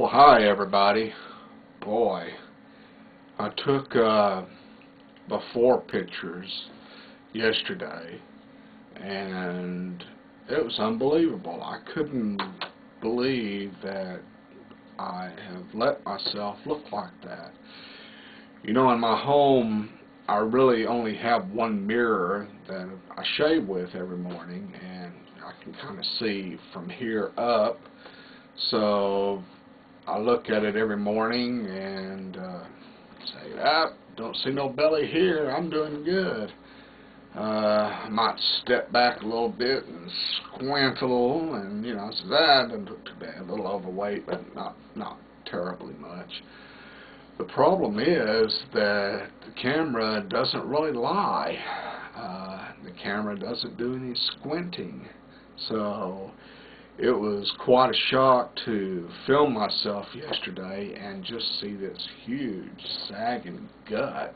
Well, hi everybody. Boy, I took uh, before pictures yesterday, and it was unbelievable. I couldn't believe that I have let myself look like that. You know, in my home, I really only have one mirror that I shave with every morning, and I can kind of see from here up. So I look at it every morning and uh, say, ah, don't see no belly here, I'm doing good. Uh, I might step back a little bit and squint a little, and you know, I says, ah, doesn't look too bad, a little overweight, but not not terribly much. The problem is that the camera doesn't really lie. Uh, the camera doesn't do any squinting, so it was quite a shock to film myself yesterday and just see this huge sagging gut.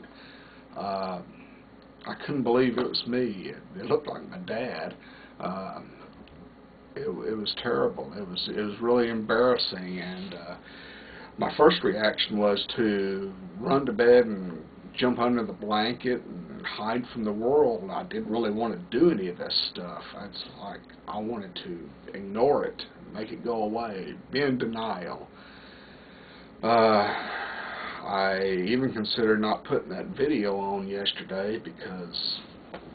Uh, I couldn't believe it was me. It, it looked like my dad. Uh, it, it was terrible. It was it was really embarrassing, and uh, my first reaction was to run to bed and jump under the blanket and hide from the world. I didn't really want to do any of this stuff. It's like I wanted to ignore it, make it go away, be in denial. Uh, I even considered not putting that video on yesterday because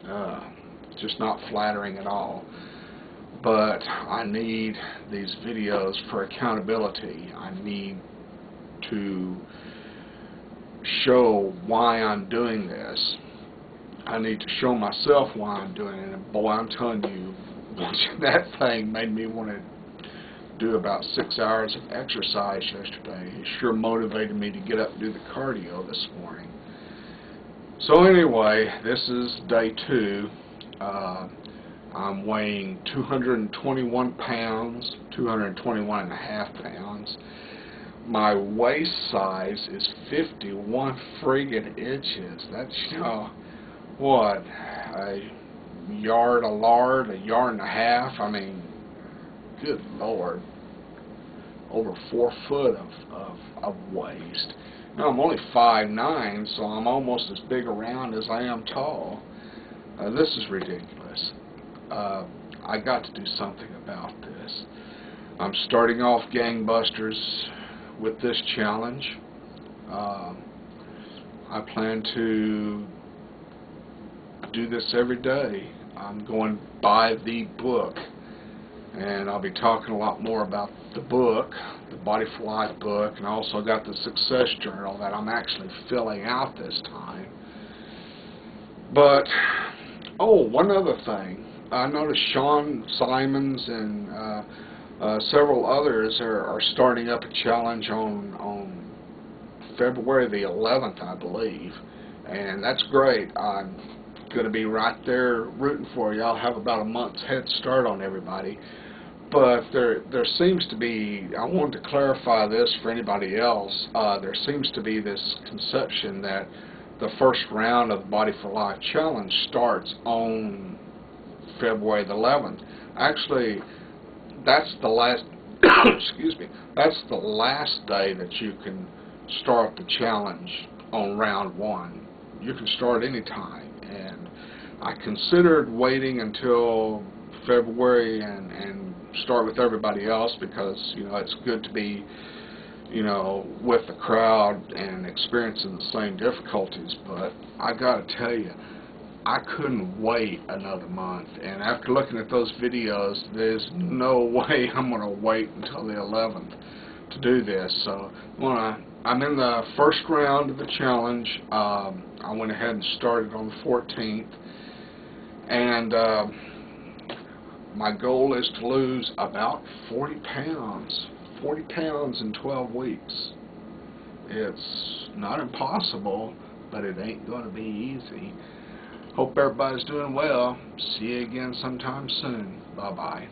uh, it's just not flattering at all. But I need these videos for accountability. I need to show why I'm doing this. I need to show myself why I'm doing it. And boy, I'm telling you, watching that thing made me want to do about six hours of exercise yesterday. It sure motivated me to get up and do the cardio this morning. So anyway, this is day two. Uh, I'm weighing 221 pounds, 221 and a half pounds my waist size is 51 friggin' inches. That's, you know, what, a yard a lard, a yard and a half? I mean, good lord. Over four foot of, of, of waist. Now, I'm only five nine, so I'm almost as big around as I am tall. Uh, this is ridiculous. Uh, I got to do something about this. I'm starting off gangbusters with this challenge. Uh, I plan to do this every day. I'm going by the book and I'll be talking a lot more about the book, the Body for Life book, and I also got the Success Journal that I'm actually filling out this time. But, oh, one other thing. I noticed Sean Simons and uh, several others are, are starting up a challenge on on February the 11th, I believe, and that's great. I'm going to be right there rooting for you. I'll have about a month's head start on everybody. But there there seems to be, I wanted to clarify this for anybody else, uh, there seems to be this conception that the first round of the Body for Life Challenge starts on February the 11th. Actually, that's the last excuse me that's the last day that you can start the challenge on round one. You can start any time. And I considered waiting until February and and start with everybody else because you know it's good to be you know with the crowd and experiencing the same difficulties. But I gotta tell you I couldn't wait another month. And after looking at those videos, there's no way I'm going to wait until the 11th to do this. So when I, I'm in the first round of the challenge. Um, I went ahead and started on the 14th. And uh, my goal is to lose about 40 pounds. 40 pounds in 12 weeks. It's not impossible, but it ain't going to be easy. Hope everybody's doing well. See you again sometime soon. Bye-bye.